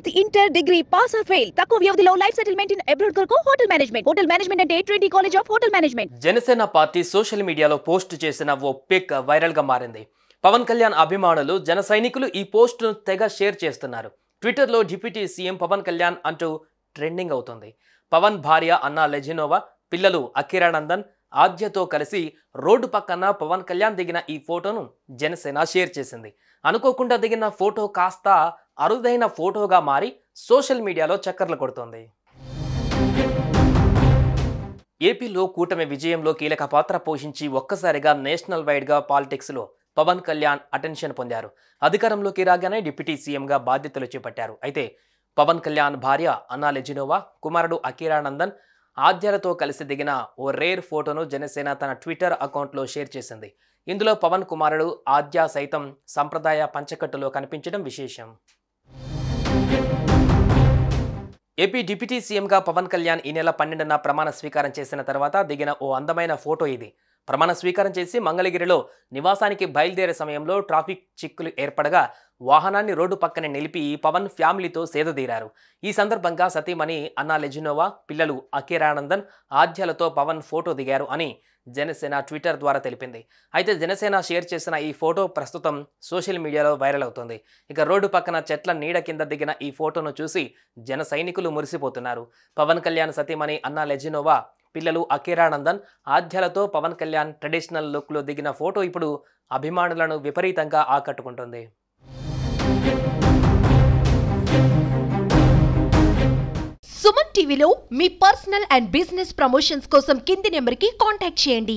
Tenth inter degree pass or fail. తక్కువ వ్యవధిలో life settlement in abroad కొరకు hotel management. Hotel management అంటే twenty college of hotel management. Janasena party social మీడియాలో post చేసిన ఓ pick వైరల్గా మారింది. పవన్ కళ్యాణ్ అభిమానులు జన సైనికులు ఈ పోస్టును తెగ షేర్ చేస్తున్నారు. ట్విట్టర్లో డిప్యూటీ సీఎం పవన్ కళ్యాణ్ అంటూ ట్రెండింగ్ అవుతుంది. పవన్ భార్య అన్నా లెజినోవా పిల్లలు అఖిరానందన్ ఆద్యతో కలిసి రోడ్డు పక్కన పవన్ కళ్యాణ్ దిగిన ఈ ఫోటోను జనసేన షేర్ చేసింది. అనుకోకుండా దిగిన ఫోటో కాస్త అరుదైన ఫోటోగా మారి సోషల్ మీడియాలో చక్కర్లు కొడుతోంది. ఏపీలో కూటమి విజయంలో కీలక పాత్ర పోషించి ఒక్కసారిగా నేషనల్ వైడ్గా పాలిటిక్స్లో పవన్ కళ్యాణ్ అటెన్షన్ పొందారు. అధికారంలోకి రాగానే డిప్యూటీ సీఎంగా బాధ్యతలు చేపట్టారు. అయితే పవన్ కళ్యాణ్ భార్య అన్నా లెజినోవా కుమారుడు అఖీరానందన్ ఆద్యాలతో కలిసి దిగిన ఓ రేర్ ఫోటోను జనసేన తన ట్విట్టర్ అకౌంట్లో షేర్ చేసింది. ఇందులో పవన్ కుమారుడు ఆద్య సైతం సంప్రదాయ పంచకట్టులో కనిపించడం విశేషం. ఏపీ డిప్యూటీ సీఎంగా పవన్ కళ్యాణ్ ఈ నెల పన్నెండున ప్రమాణ స్వీకారం చేసిన తర్వాత దిగిన ఓ అందమైన ఫోటో ఇది. ప్రమాణ స్వీకారం చేసి మంగళగిరిలో నివాసానికి బయలుదేరే సమయంలో ట్రాఫిక్ చిక్కులు ఏర్పడగా వాహనాన్ని రోడ్డు పక్కనే నిలిపి పవన్ ఫ్యామిలీతో సేదదీరారు ఈ సందర్భంగా సతీమణి అన్నా లెజినోవా పిల్లలు అఖీరానందన్ ఆద్యాలతో పవన్ ఫోటో దిగారు అని జనసేన ట్విట్టర్ ద్వారా తెలిపింది. అయితే జనసేన షేర్ చేసిన ఈ ఫోటో ప్రస్తుతం సోషల్ మీడియాలో వైరల్ అవుతుంది. ఇక రోడ్డు పక్కన చెట్ల నీడ కింద దిగిన ఈ ఫోటోను చూసి జన సైనికులు మురిసిపోతున్నారు. పవన్ కళ్యాణ్ సతీమణి అన్నా లెజినోవా పిల్లలు అఖీరానందన్ ఆద్యాలతో పవన్ కళ్యాణ్ ట్రెడిషనల్ లుక్లో దిగిన ఫోటో ఇప్పుడు అభిమానులను విపరీతంగా ఆకట్టుకుంటుంది. సుమన్ టీవీలో మీ పర్సనల్ అండ్ బిజినెస్ ప్రమోషన్స్ కోసం కింది నెంబర్కి కాంటాక్ట్ చేయండి.